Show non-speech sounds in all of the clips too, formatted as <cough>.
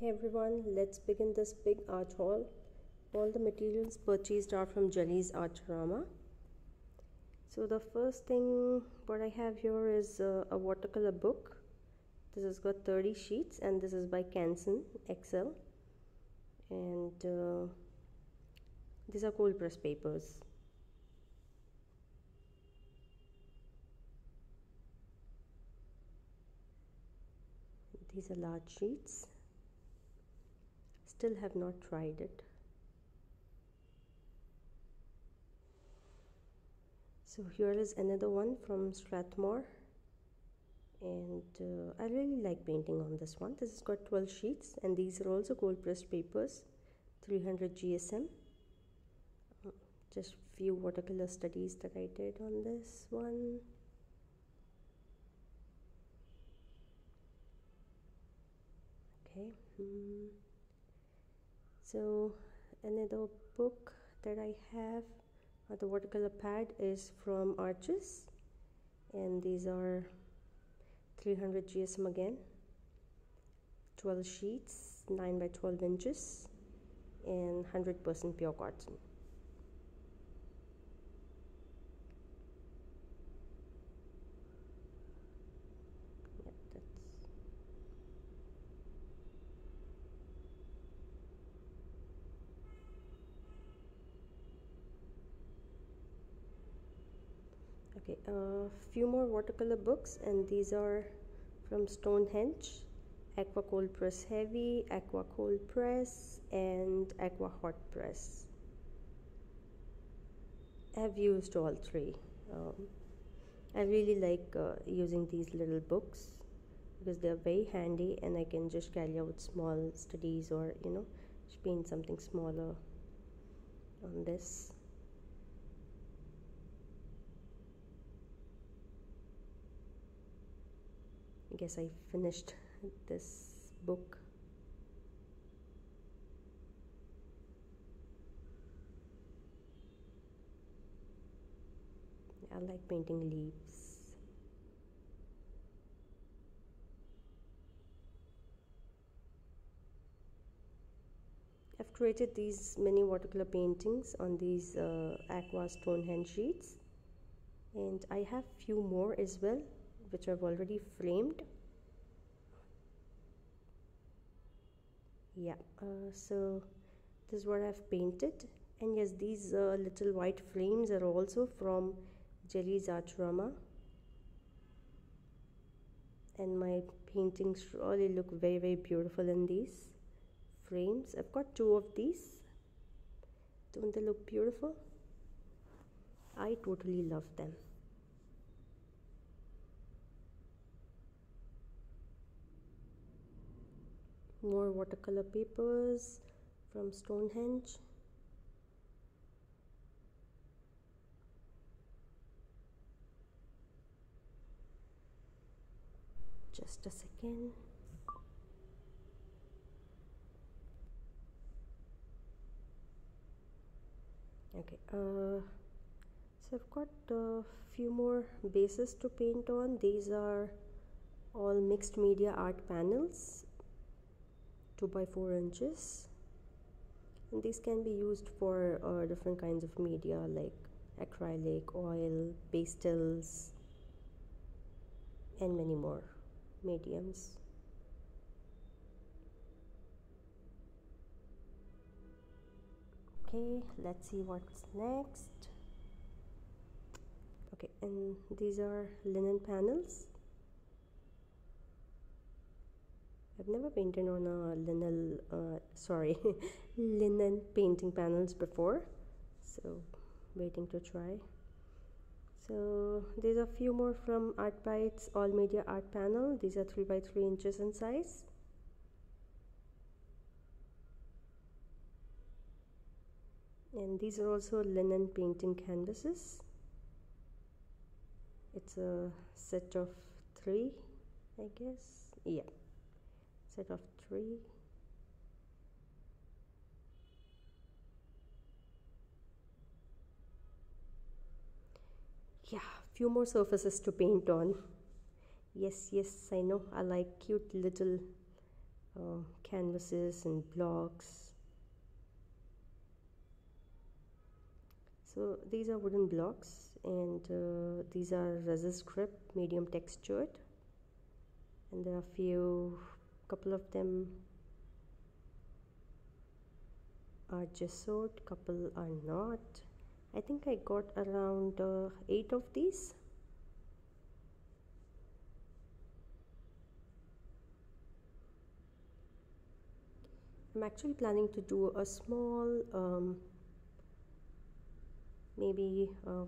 Hey everyone, let's begin this big art haul. All the materials purchased are from Jerry's Artarama. So the first thing what I have here is a watercolor book. This has got 30 sheets and this is by Canson XL. And uh, these are cold press papers. These are large sheets still have not tried it. So here is another one from Strathmore and uh, I really like painting on this one. This has got 12 sheets and these are also cold pressed papers 300 GSM. Uh, just few watercolor studies that I did on this one. Okay. Hmm. So another book that I have uh, the watercolor pad is from Arches and these are 300 GSM again. 12 sheets 9 by 12 inches and 100% pure cotton okay a few more watercolor books and these are from Stonehenge aqua cold press heavy aqua cold press and aqua hot press. I've used all three. Um, I really like uh, using these little books because they're very handy and I can just carry out small studies or you know paint something smaller on this guess I finished this book. I like painting leaves. I've created these many watercolor paintings on these uh, aqua Stonehenge sheets and I have few more as well which I've already framed. Yeah uh, so this is what I've painted. And yes these uh, little white frames are also from Jerry's Artarama and my paintings really look very very beautiful in these frames. I've got two of these. Don't they look beautiful? I totally love them more watercolor papers from Stonehenge. Just a second. Okay uh, so I've got a few more bases to paint on. These are all mixed media art panels 2 by 4 inches. And these can be used for uh, different kinds of media like acrylic oil pastels and many more mediums. Okay let's see what's next. Okay and these are linen panels I've never painted on a linen, uh, sorry, <laughs> linen painting panels before. So, waiting to try. So, there's a few more from Art Bites All Media Art Panel. These are 3 by 3 inches in size. And these are also linen painting canvases. It's a set of three, I guess. Yeah set of 3 yeah few more surfaces to paint on. Yes yes I know. I like cute little uh, canvases and blocks. So these are wooden blocks and uh, these are resist grip medium textured. And there are couple of them are gessoed couple are not. I think I got around uh, 8 of these. I'm actually planning to do a small um, maybe uh,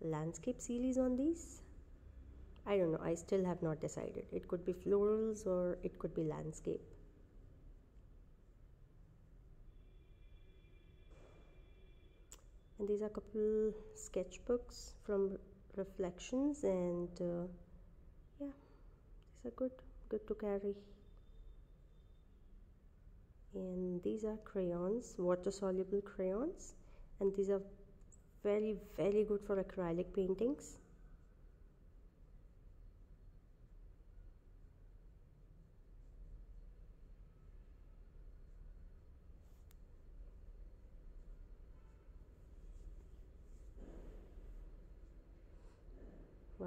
landscape series on these I don't know I still have not decided. It could be florals or it could be landscape. And these are a couple sketchbooks from reflections and uh, yeah these are good good to carry. And these are crayons water soluble crayons. And these are very very good for acrylic paintings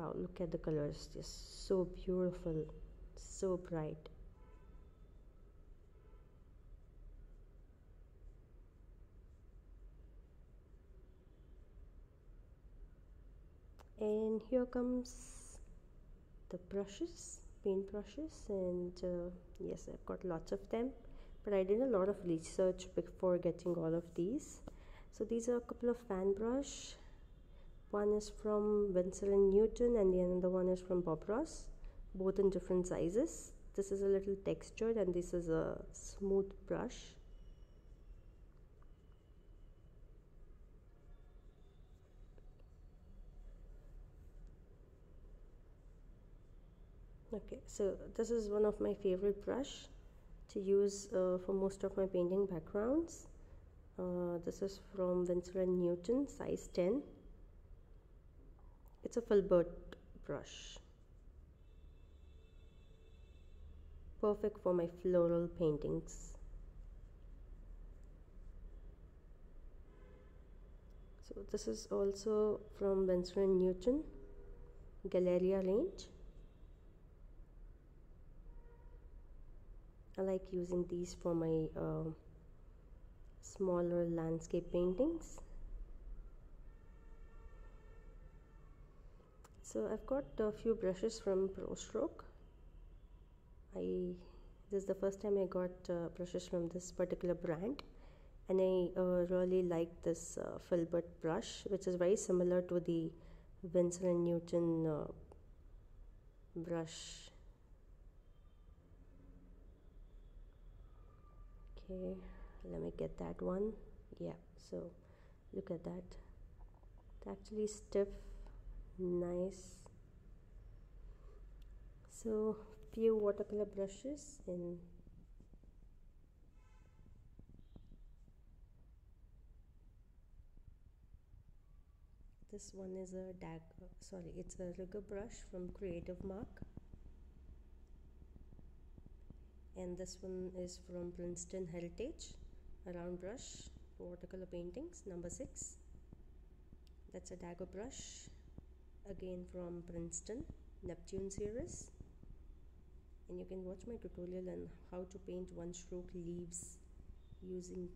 wow look at the colors. Just so beautiful so bright. And here comes the brushes paint brushes and uh, yes I've got lots of them but I did a lot of research before getting all of these. So these are a couple of fan brush one is from Winsor & Newton and the other one is from Bob Ross both in different sizes. This is a little textured and this is a smooth brush. Okay so this is one of my favorite brush to use uh, for most of my painting backgrounds. Uh, this is from Winsor & Newton size 10 it's a filbert brush. Perfect for my floral paintings. So this is also from Winsor & Newton Galleria range I like using these for my uh, smaller landscape paintings so I've got a few brushes from Pro Stroke. I this is the first time I got uh, brushes from this particular brand. And I uh, really like this uh, filbert brush which is very similar to the Winsor & Newton uh, brush. Okay let me get that one. Yeah so look at that. It's actually stiff nice. So few watercolor brushes in this one is a dagger sorry it's a rigger brush from creative mark. And this one is from Princeton Heritage a round brush for watercolor paintings number 6 that's a dagger brush again from Princeton Neptune series. And you can watch my tutorial on how to paint one stroke leaves using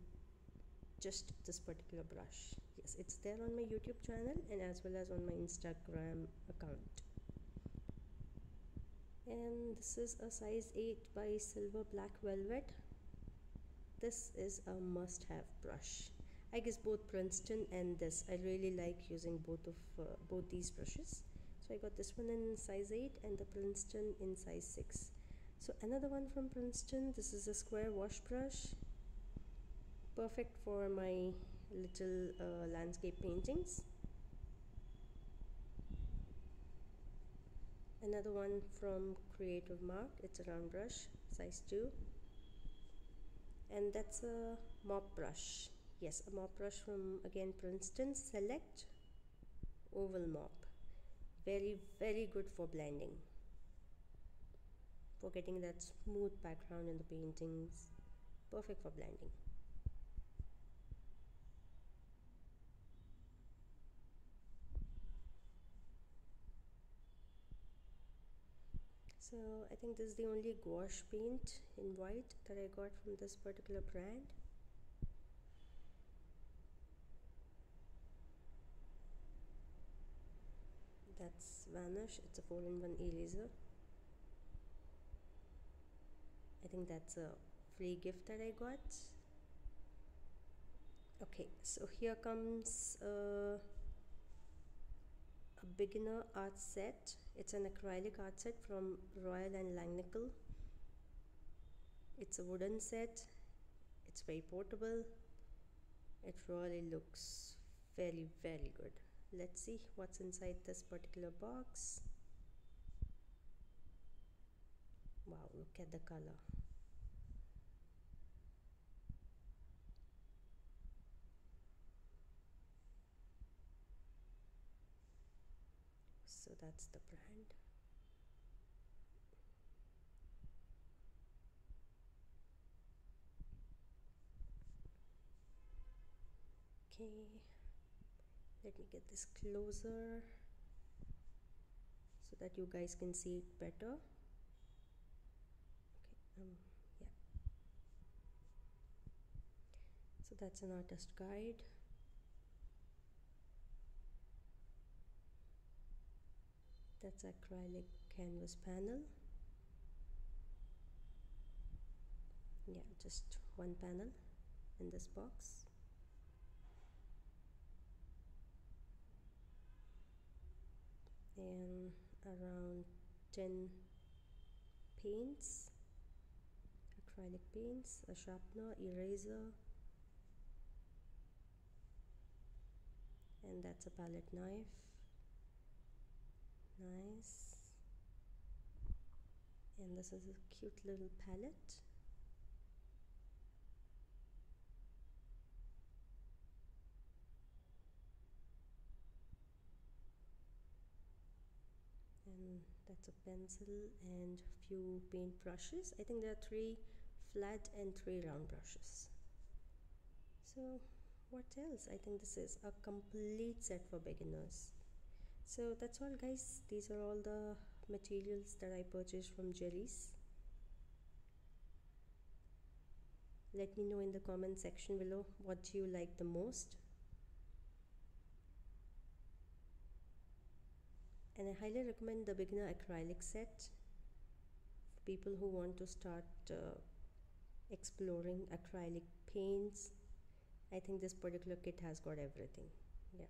just this particular brush. Yes it's there on my youtube channel and as well as on my instagram account. And this is a size 8 by silver black velvet. This is a must-have brush I guess both Princeton and this I really like using both of uh, both these brushes. So I got this one in size 8 and the Princeton in size 6 so another one from Princeton this is a square wash brush. Perfect for my little uh, landscape paintings. Another one from creative mark it's a round brush size 2 and that's a mop brush yes a mop brush from again Princeton. Select oval mop. Very very good for blending. For getting that smooth background in the paintings. Perfect for blending. So I think this is the only gouache paint in white that I got from this particular brand that's vanish. It's a 4-in-1 eraser I think that's a free gift that I got. Okay so here comes uh, a beginner art set. It's an acrylic art set from Royal and Langnickel it's a wooden set. It's very portable. It really looks very very good let's see what's inside this particular box. Wow look at the color. So that's the brand. Okay let me get this closer so that you guys can see it better. Okay um yeah. So that's an artist guide. That's acrylic canvas panel. Yeah just one panel in this box and around 10 paints acrylic paints a sharpener eraser and that's a palette knife. Nice. And this is a cute little palette that's a pencil and a few paint brushes I think there are three flat and three round brushes. So what else? I think this is a complete set for beginners. So that's all guys. These are all the materials that I purchased from Jerry's let me know in the comment section below what you like the most and I highly recommend the beginner acrylic set for people who want to start uh, exploring acrylic paints. I think this particular kit has got everything. Yeah.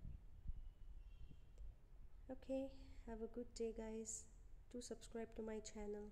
Okay. Have a good day guys. Do subscribe to my channel